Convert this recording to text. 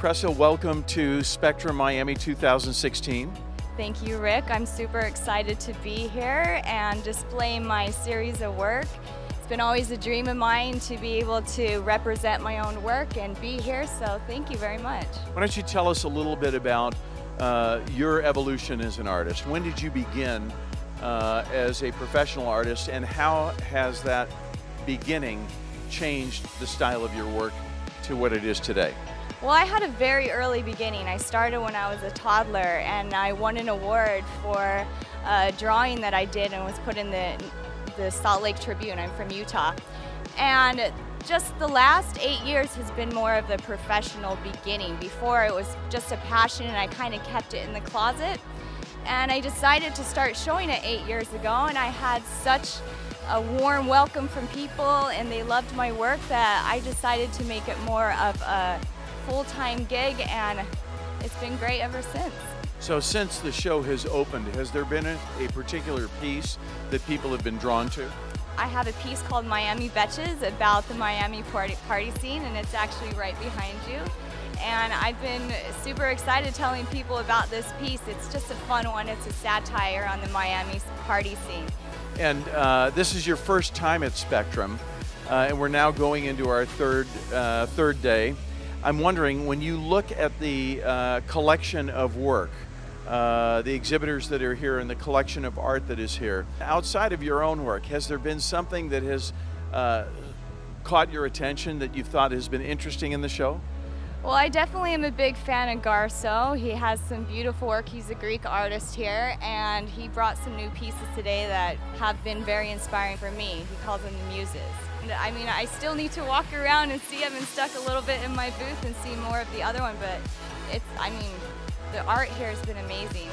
Presa, welcome to Spectrum Miami 2016. Thank you, Rick. I'm super excited to be here and display my series of work. It's been always a dream of mine to be able to represent my own work and be here, so thank you very much. Why don't you tell us a little bit about uh, your evolution as an artist? When did you begin uh, as a professional artist, and how has that beginning changed the style of your work to what it is today? Well, I had a very early beginning. I started when I was a toddler and I won an award for a drawing that I did and was put in the, the Salt Lake Tribune. I'm from Utah. And just the last eight years has been more of the professional beginning. Before it was just a passion and I kind of kept it in the closet. And I decided to start showing it eight years ago and I had such a warm welcome from people and they loved my work that I decided to make it more of a full-time gig and it's been great ever since. So since the show has opened, has there been a, a particular piece that people have been drawn to? I have a piece called Miami Betches about the Miami party, party scene and it's actually right behind you and I've been super excited telling people about this piece. It's just a fun one. It's a satire on the Miami party scene. And uh, this is your first time at Spectrum, uh, and we're now going into our third uh, third day. I'm wondering when you look at the uh, collection of work, uh, the exhibitors that are here, and the collection of art that is here, outside of your own work, has there been something that has uh, caught your attention that you thought has been interesting in the show? Well, I definitely am a big fan of Garso. He has some beautiful work. He's a Greek artist here, and he brought some new pieces today that have been very inspiring for me. He calls them the Muses. And, I mean, I still need to walk around and see. I've been stuck a little bit in my booth and see more of the other one, but it's, I mean, the art here has been amazing.